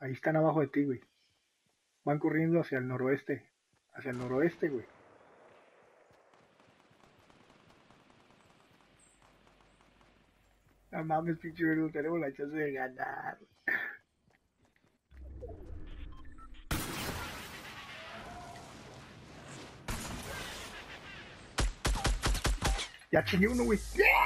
Ahí están abajo de ti, güey. Van corriendo hacia el noroeste. Hacia el noroeste, güey. No mames, pinche vergo, tenemos la chance de ganar. Ya chingué uno, güey. ¡Yeah!